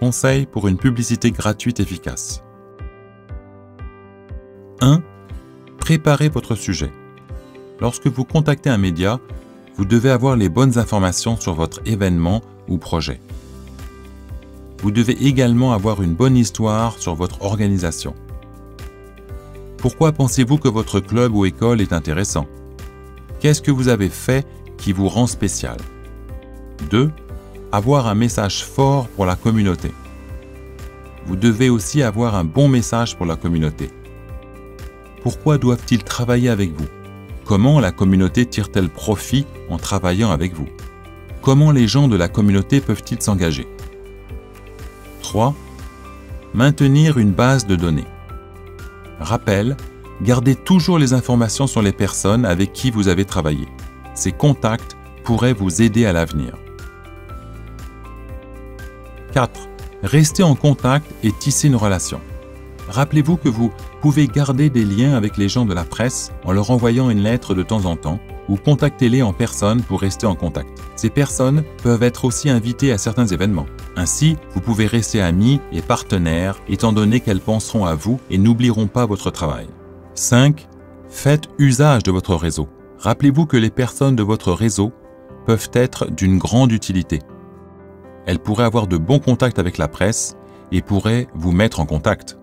Conseil pour une publicité gratuite efficace. 1. Préparez votre sujet. Lorsque vous contactez un média, vous devez avoir les bonnes informations sur votre événement ou projet. Vous devez également avoir une bonne histoire sur votre organisation. Pourquoi pensez-vous que votre club ou école est intéressant? Qu'est-ce que vous avez fait qui vous rend spécial? 2. Avoir un message fort pour la communauté. Vous devez aussi avoir un bon message pour la communauté. Pourquoi doivent-ils travailler avec vous? Comment la communauté tire-t-elle profit en travaillant avec vous? Comment les gens de la communauté peuvent-ils s'engager? 3. Maintenir une base de données. Rappel, gardez toujours les informations sur les personnes avec qui vous avez travaillé. Ces contacts pourraient vous aider à l'avenir. 4. Restez en contact et tisser une relation. Rappelez-vous que vous pouvez garder des liens avec les gens de la presse en leur envoyant une lettre de temps en temps ou contactez-les en personne pour rester en contact. Ces personnes peuvent être aussi invitées à certains événements. Ainsi, vous pouvez rester amis et partenaires étant donné qu'elles penseront à vous et n'oublieront pas votre travail. 5. Faites usage de votre réseau. Rappelez-vous que les personnes de votre réseau peuvent être d'une grande utilité. Elles pourraient avoir de bons contacts avec la presse et pourraient vous mettre en contact.